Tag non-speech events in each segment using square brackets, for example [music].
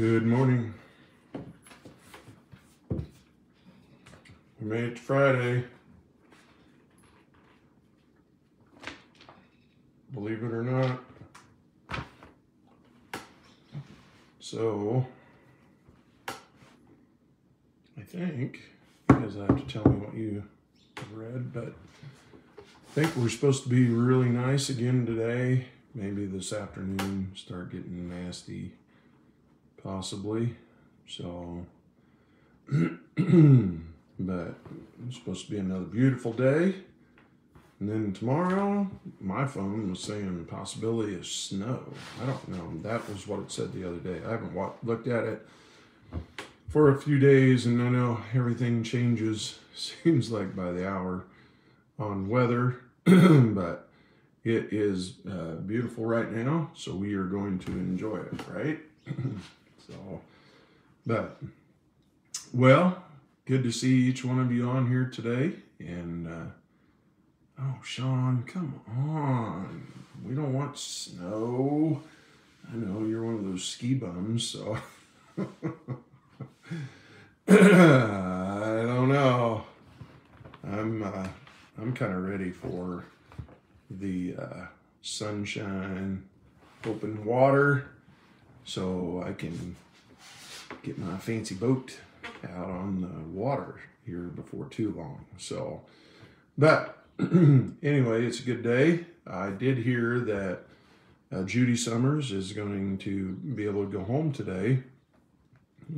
Good morning. We made it to Friday. Believe it or not. So, I think, because I have to tell me what you read, but I think we're supposed to be really nice again today. Maybe this afternoon start getting nasty, possibly. So, [clears throat] but it's supposed to be another beautiful day. And then tomorrow, my phone was saying possibility of snow. I don't know. That was what it said the other day. I haven't wa- looked at it for a few days, and I know everything changes. [laughs] Seems like by the hour on weather, [clears throat] but it is uh, beautiful right now, so we are going to enjoy it, right? [clears throat] so, but well, good to see each one of you on here today, and. Uh, Oh, Sean, come on. We don't want snow. I know you're one of those ski bums, so. [laughs] I don't know. I'm uh, I'm kind of ready for the uh, sunshine, open water, so I can get my fancy boat out on the water here before too long. So, but [clears throat] anyway, it's a good day. I did hear that uh, Judy Summers is going to be able to go home today.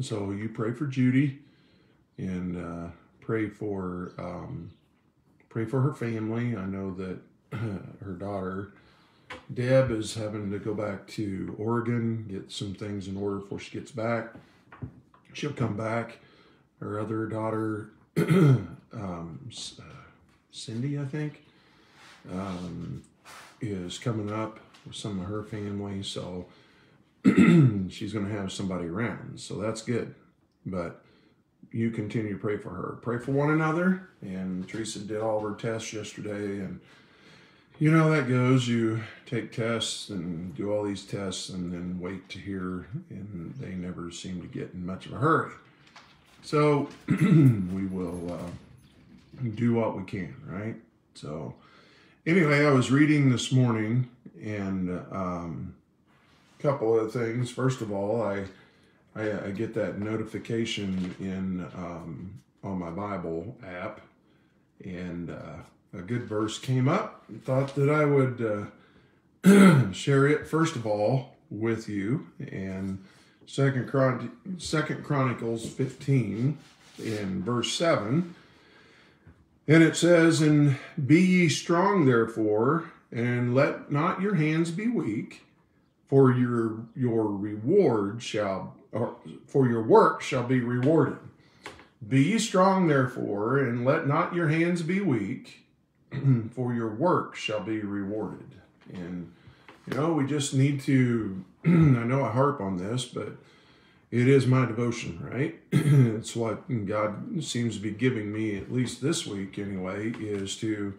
So you pray for Judy and uh, pray for um, pray for her family. I know that [clears throat] her daughter Deb is having to go back to Oregon, get some things in order before she gets back. She'll come back. Her other daughter, [clears throat] um, uh, Cindy, I think, um, is coming up with some of her family. So [clears throat] she's going to have somebody around. So that's good. But you continue to pray for her. Pray for one another. And Teresa did all of her tests yesterday. And you know that goes. You take tests and do all these tests and then wait to hear. And they never seem to get in much of a hurry. So [clears throat] we will. Uh, do what we can, right? So, anyway, I was reading this morning and um, a couple of things. First of all, I, I, I get that notification in um, on my Bible app, and uh, a good verse came up. and Thought that I would uh, [clears throat] share it first of all with you, and Second Chron- Second Chronicles fifteen in verse seven and it says, And be ye strong, therefore, and let not your hands be weak, for your your reward shall or for your work shall be rewarded. Be ye strong, therefore, and let not your hands be weak, [clears throat] for your work shall be rewarded. And you know, we just need to [clears throat] I know I harp on this, but it is my devotion, right? [clears throat] it's what God seems to be giving me, at least this week anyway, is to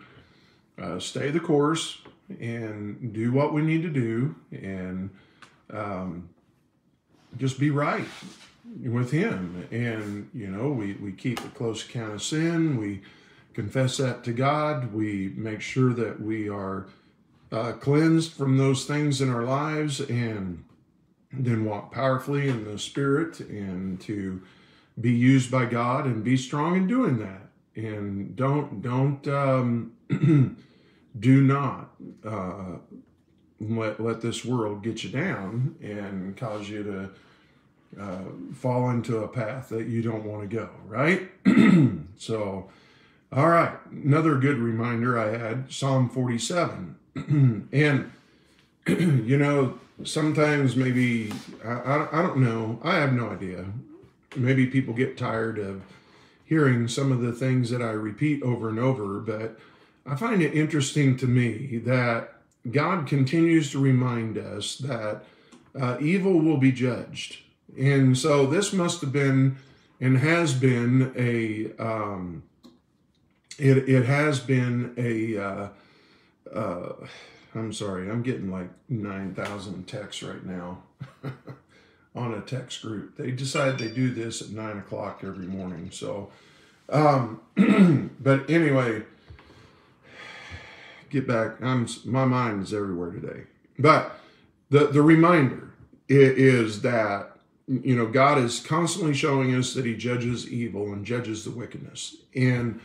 uh, stay the course and do what we need to do and um, just be right with Him. And, you know, we, we keep a close account of sin, we confess that to God, we make sure that we are uh, cleansed from those things in our lives and then walk powerfully in the spirit and to be used by God and be strong in doing that. And don't don't um, [clears throat] do not uh, let let this world get you down and cause you to uh, fall into a path that you don't want to go. Right. [clears throat] so, all right. Another good reminder I had Psalm forty seven, [clears throat] and [clears throat] you know sometimes maybe I, I, don't know i have no idea maybe people get tired of hearing some of the things that i repeat over and over but i find it interesting to me that god continues to remind us that uh, evil will be judged and so this must have been and has been a um, it, it has been a uh, uh, I'm sorry, I'm getting like 9,000 texts right now [laughs] on a text group. They decide they do this at nine o'clock every morning. So, um, [clears throat] but anyway, get back. I'm my mind is everywhere today. But the the reminder is that you know God is constantly showing us that He judges evil and judges the wickedness. And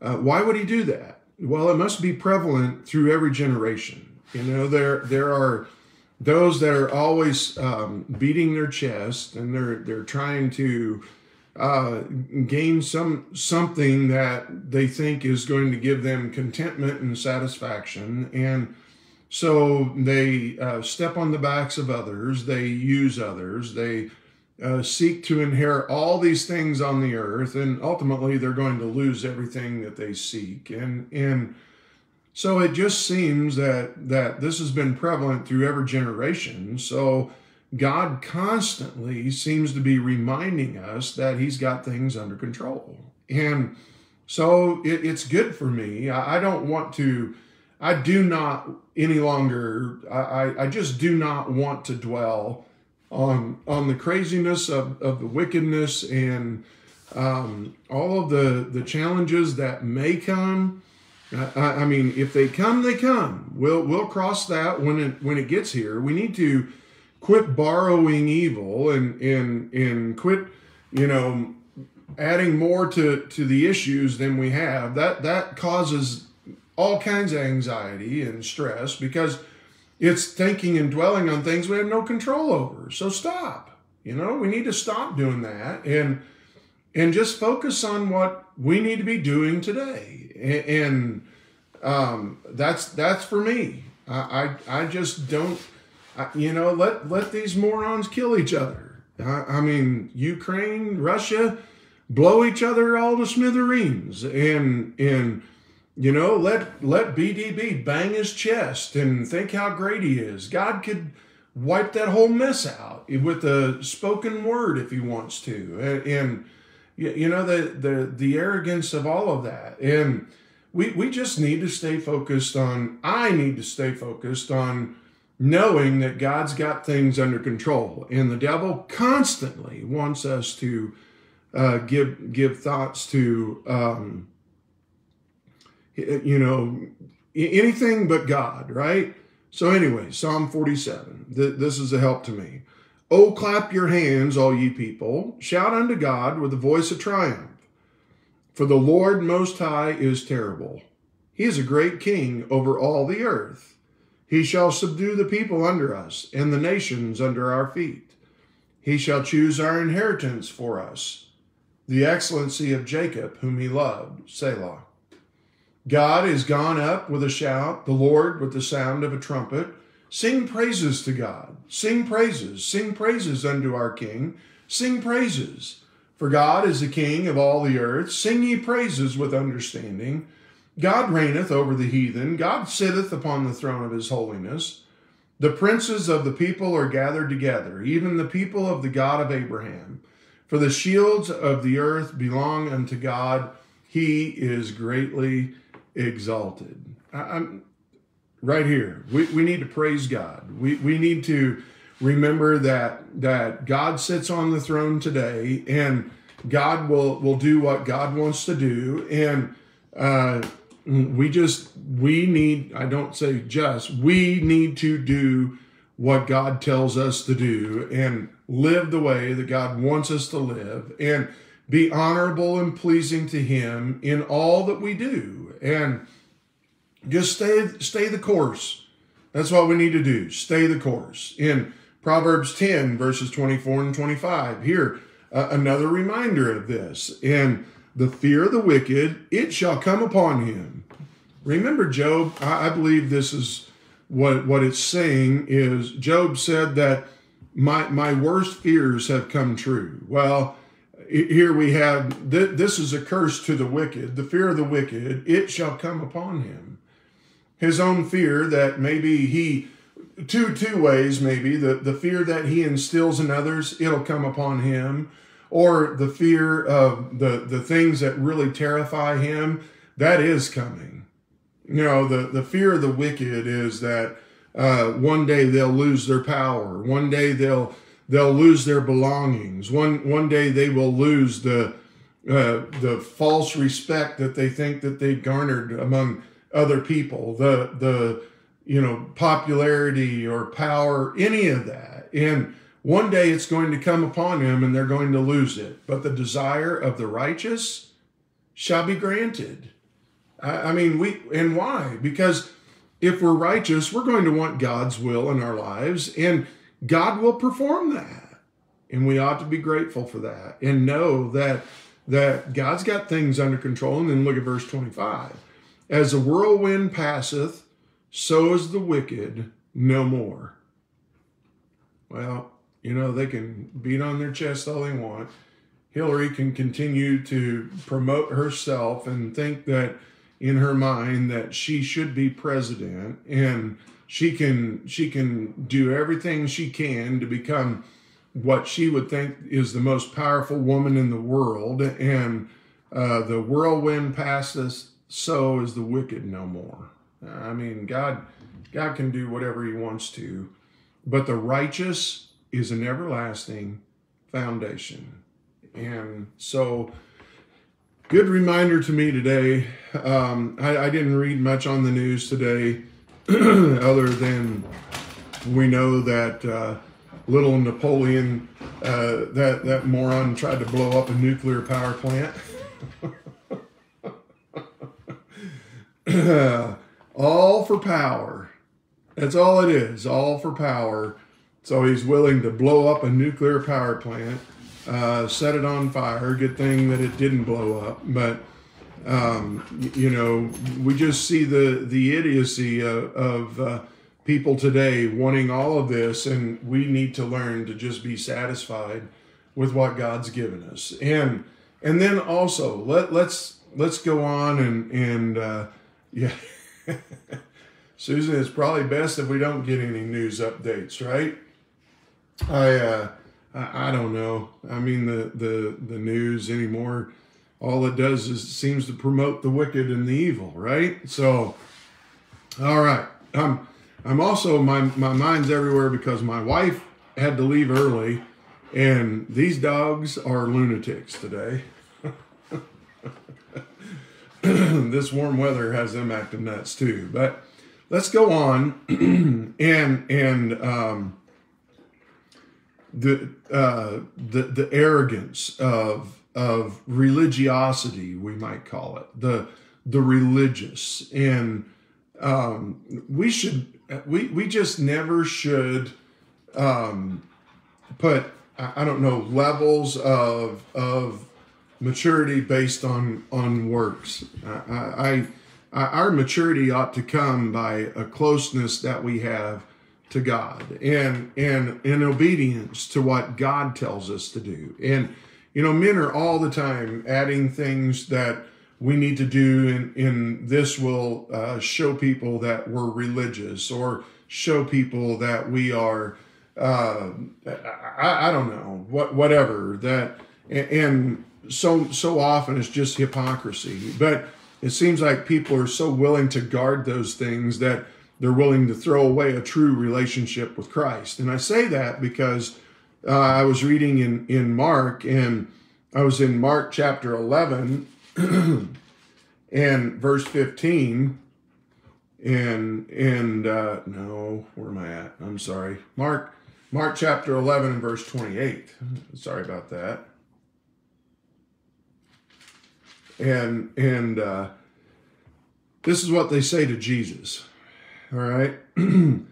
uh, why would He do that? Well, it must be prevalent through every generation. You know, there there are those that are always um, beating their chest and they're they're trying to uh, gain some something that they think is going to give them contentment and satisfaction and so they uh, step on the backs of others they use others they uh, seek to inherit all these things on the earth and ultimately they're going to lose everything that they seek and and so it just seems that that this has been prevalent through every generation so God constantly seems to be reminding us that He's got things under control. And so it, it's good for me. I, I, don't want to, I do not any longer, I, I just do not want to dwell on, on the craziness of, of the wickedness and um, all of the, the challenges that may come. I, I mean, if they come, they come. We'll, we'll cross that when it, when it gets here. We need to quit borrowing evil and and and quit you know adding more to to the issues than we have that that causes all kinds of anxiety and stress because it's thinking and dwelling on things we have no control over. So stop. You know we need to stop doing that and and just focus on what we need to be doing today. And, and um, that's that's for me. I, I i just don't you know, let let these morons kill each other. I, I mean, Ukraine, Russia, blow each other all to smithereens, and and you know, let let BDB bang his chest and think how great he is. God could wipe that whole mess out with a spoken word if he wants to, and, you know the the the arrogance of all of that, and we we just need to stay focused on. I need to stay focused on knowing that God's got things under control. And the devil constantly wants us to uh, give give thoughts to um, you know anything but God, right? So anyway, Psalm 47. Th- this is a help to me. Oh, clap your hands, all ye people. Shout unto God with the voice of triumph. For the Lord Most High is terrible. He is a great king over all the earth. He shall subdue the people under us, and the nations under our feet. He shall choose our inheritance for us, the excellency of Jacob, whom he loved. Selah. God is gone up with a shout, the Lord with the sound of a trumpet. Sing praises to God. Sing praises. Sing praises unto our King. Sing praises. For God is the King of all the earth. Sing ye praises with understanding. God reigneth over the heathen, God sitteth upon the throne of his holiness. The princes of the people are gathered together, even the people of the God of Abraham. For the shields of the earth belong unto God, he is greatly exalted. I, am right here. We, we need to praise God. We, we need to remember that, that God sits on the throne today and God will, will do what God wants to do. And uh, we just we need i don't say just we need to do what god tells us to do and live the way that god wants us to live and be honorable and pleasing to him in all that we do. And just stay stay the course. That's what we need to do. Stay the course. In proverbs 10 verses 24 and 25 here uh, another reminder of this. And the fear of the wicked, it shall come upon him. Remember Job, I, I believe this is what, what it's saying is Job said that my, my worst fears have come true. Well, here we have this is a curse to the wicked the fear of the wicked it shall come upon him his own fear that maybe he two two ways maybe the the fear that he instills in others it'll come upon him or the fear of the, the things that really terrify him, that is coming. You know, the, the fear of the wicked is that uh, one day they'll lose their power. One day they'll they'll lose their belongings. One one day they will lose the uh, the false respect that they think that they've garnered among other people, the the you know popularity or power, any of that, and one day it's going to come upon them and they're going to lose it. But the desire of the righteous shall be granted. I, I mean, we and why? Because if we're righteous, we're going to want God's will in our lives, and God will perform that. And we ought to be grateful for that and know that that God's got things under control. And then look at verse 25. As a whirlwind passeth, so is the wicked no more. Well, you know, they can beat on their chest all they want. Hillary can continue to promote herself and think that in her mind that she should be president and she can she can do everything she can to become what she would think is the most powerful woman in the world. And uh, the whirlwind passes so is the wicked no more. I mean god god can do whatever he wants to but the righteous is an everlasting foundation. And so good reminder to me today. Um, I, I didn't read much on the news today [clears throat] other than we know that uh, little Napoleon, uh, that that moron tried to blow up a nuclear power plant. [laughs] all for power. That's all it is. All for power. So he's willing to blow up a nuclear power plant, uh, set it on fire. Good thing that it didn't blow up, but um, you know, we just see the the idiocy of, of uh, people today wanting all of this, and we need to learn to just be satisfied with what God's given us. And and then also let let's let's go on and and uh, [laughs] yeah. Susan, it's probably best if we don't get any news updates, right? I uh, I, I don't know. I mean the the the news anymore all it does is it seems to promote the wicked and the evil, right? So, all right. I'm I'm also my my mind's everywhere because my wife had to leave early, and these dogs are lunatics today. [laughs] this warm weather has them acting nuts too. But let's go on, [clears throat] and and um, the uh, the the arrogance of of religiosity, we might call it the the religious, and um, we should we we just never should um, put I don't know levels of of maturity based on on works. I, I, I our maturity ought to come by a closeness that we have to God and and in obedience to what God tells us to do and you know, men are all the time adding things that we need to do, and, and this will uh, show people that we're religious or show people that we are, uh, I, I, don't know, what whatever that, and so so often it's just hypocrisy. But it seems like people are so willing to guard those things that they're willing to throw away a true relationship with Christ. And I say that because uh, I was reading in, in Mark, and I was in Mark chapter 11 [clears throat] and verse 15. And, and, uh, no, where am I at? I'm sorry. Mark, Mark chapter 11 and verse 28. Sorry about that. And, and, uh, this is what they say to Jesus. All right. [clears throat] and,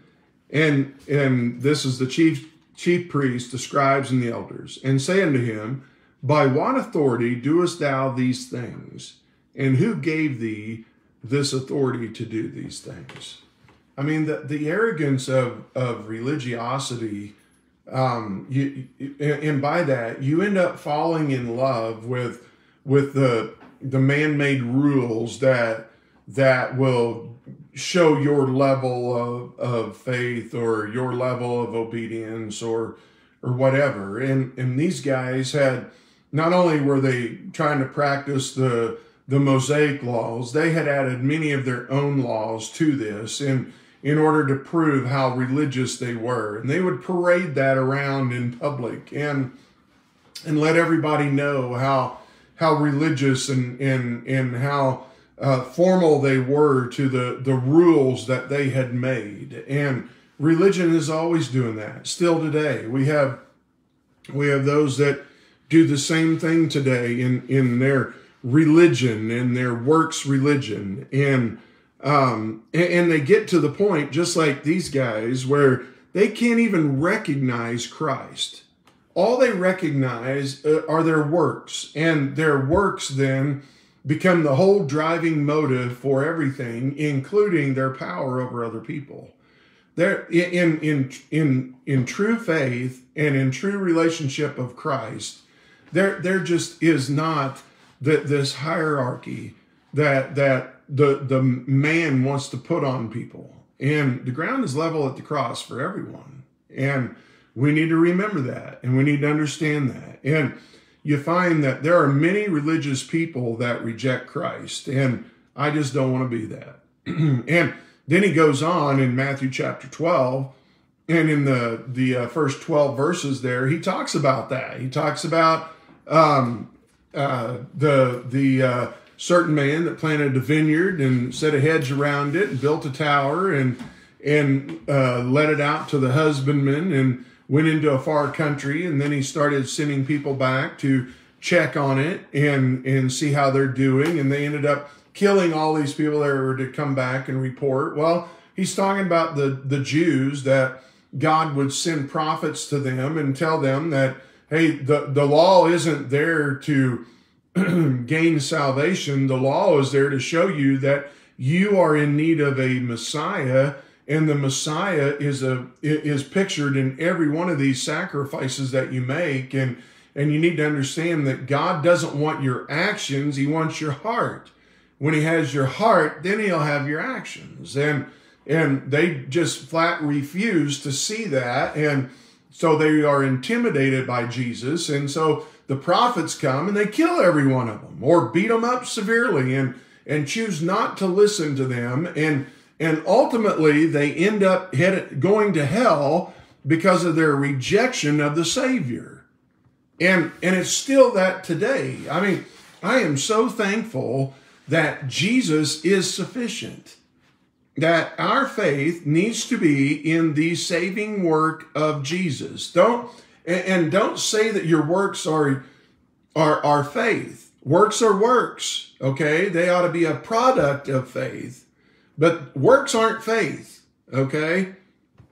and this is the chief chief priests, the scribes, and the elders, and say unto him, By what authority doest thou these things? And who gave thee this authority to do these things? I mean, the, the arrogance of, of religiosity, um, you, and by that, you end up falling in love with, with the, the man-made rules that, that will show your level of, of faith or your level of obedience or or whatever. And and these guys had not only were they trying to practice the the Mosaic laws, they had added many of their own laws to this. And in order to prove how religious they were. And they would parade that around in public and and let everybody know how how religious and and and how uh, formal they were to the the rules that they had made. And religion is always doing that. Still today, we have we have those that do the same thing today in in their religion and their works religion and um, and, and they get to the point, just like these guys, where they can't even recognize Christ. All they recognize uh, are their works, and their works then become the whole driving motive for everything, including their power over other people. There, in in in in true faith and in true relationship of Christ, there there just is not that this hierarchy that that the the man wants to put on people. And the ground is level at the cross for everyone. And we need to remember that and we need to understand that. And you find that there are many religious people that reject Christ. And I just don't want to be that. [clears throat] and then he goes on in Matthew chapter 12 and in the the uh, first 12 verses there he talks about that he talks about um, uh, the the uh, certain man that planted a vineyard and set a hedge around it and built a tower and and uh, let it out to the husbandman and went into a far country and then he started sending people back to check on it and and see how they're doing. And they ended up killing all these people that were to come back and report. Well he's talking about the the jews that god would send prophets to them and tell them that hey the the law isn't there to [clears throat] gain salvation, the law is there to show you that you are in need of a Messiah, and the Messiah is a is pictured in every one of these sacrifices that you make, and and you need to understand that God doesn't want your actions; He wants your heart. When He has your heart, then He'll have your actions, and and they just flat refuse to see that, and so they are intimidated by Jesus, and so the prophets come and they kill every one of them or beat them up severely and and choose not to listen to them. And and ultimately they end up headed, going to hell because of their rejection of the savior and and it's still that today i mean i am so thankful that jesus is sufficient that our faith needs to be in the saving work of jesus don't and, don't say that your works are, are, are faith. Works are works, okay? They ought to be a product of faith. But works aren't faith, okay?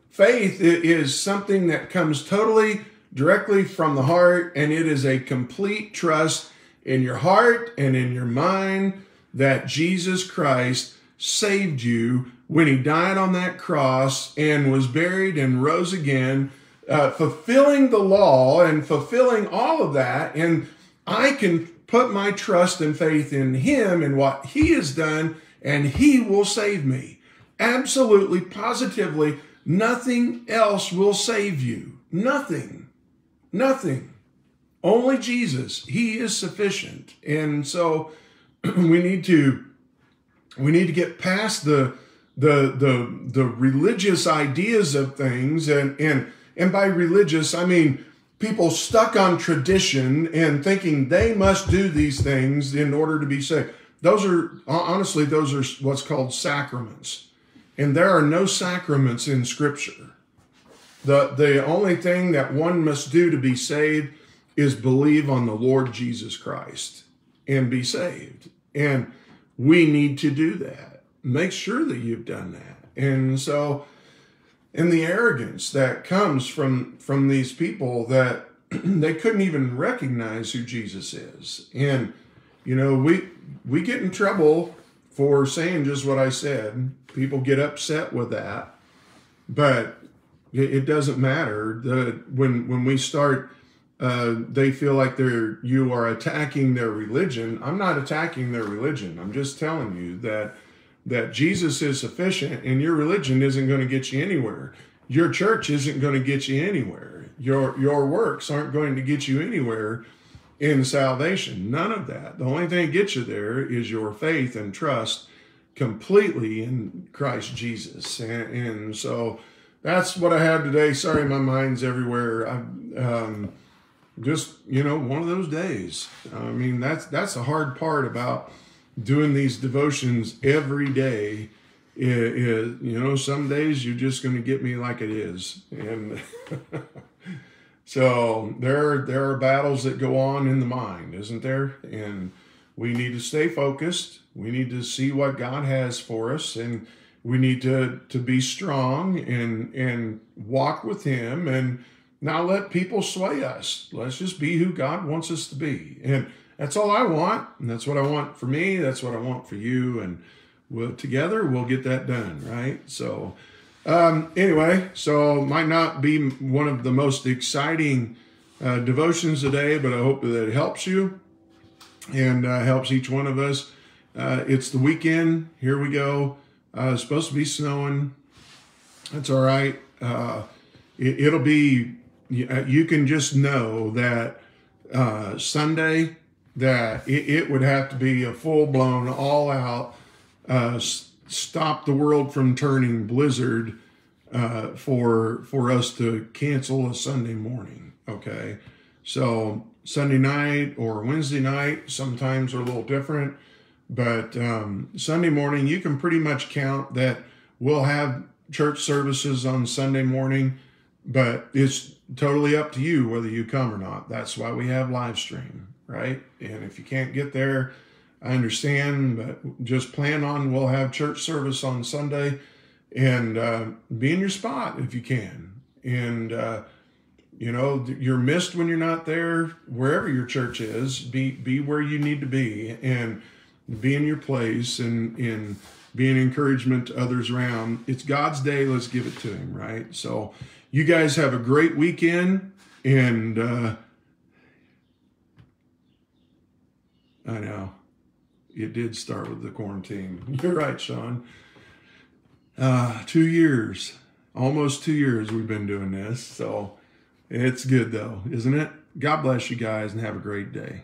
Faith is something that comes totally directly from the heart, and it is a complete trust in your heart and in your mind that Jesus Christ saved you when he died on that cross and was buried and rose again uh, fulfilling the law and fulfilling all of that. And I can put my trust and faith in Him and what He has done, and He will save me. Absolutely, positively, nothing else will save you. Nothing. Nothing. Only Jesus. He is sufficient. And so [clears throat] we need to we need to get past the the the the religious ideas of things and and and by religious, I mean people stuck on tradition and thinking they must do these things in order to be saved. Those are, honestly, those are what's called sacraments. And there are no sacraments in Scripture. The, the only thing that one must do to be saved is believe on the Lord Jesus Christ and be saved. And we need to do that. Make sure that you've done that. And so and the arrogance that comes from from these people that [clears throat] they couldn't even recognize who Jesus is. And you know, we we get in trouble for saying just what I said. People get upset with that, but it, doesn't matter. The when when we start, uh, they feel like they're you are attacking their religion. I'm not attacking their religion. I'm just telling you that that Jesus is sufficient and your religion isn't going to get you anywhere. Your church isn't going to get you anywhere. Your your works aren't going to get you anywhere in salvation. None of that. The only thing that gets you there is your faith and trust completely in Christ Jesus. And, and so that's what I have today. Sorry, my mind's everywhere. I, um, just you know, one of those days. I mean, that's that's the hard part about doing these devotions every day. Is, you know, some days you're just going to get me like it is, and [laughs] so there there are battles that go on in the mind, isn't there? And we need to stay focused. We need to see what God has for us, and we need to to be strong and and walk with Him and not let people sway us. Let's just be who God wants us to be, and that's all I want. And that's what I want for me. That's what I want for you, and we'll, together we'll get that done, right? So. Um, anyway, so might not be one of the most exciting uh, devotions today, but I hope that it helps you and uh, helps each one of us. Uh, it's the weekend. Here we go. Uh, it's supposed to be snowing. That's all right. Uh, it, will be. Uh, you can just know that uh, Sunday that it, it, would have to be a full blown, all out, uh, stop the world from turning blizzard for for us to cancel a Sunday morning. Okay, so Sunday night or Wednesday night sometimes are a little different, but um, Sunday morning you can pretty much count that we'll have church services on Sunday morning, but it's totally up to you whether you come or not. That's why we have live stream, right? And if you can't get there, I understand, but just plan on we'll have church service on Sunday and uh, be in your spot if you can. And uh, you know, you're missed when you're not there. Wherever your church is, be be where you need to be and be in your place and and be an encouragement to others around. It's God's day. Let's give it to Him, right? So, you guys have a great weekend, and uh, I know it did start with the quarantine. [laughs] You're right, Sean. Uh, two years, almost two years, we've been doing this. So it's good though, isn't it? God bless you guys and have a great day.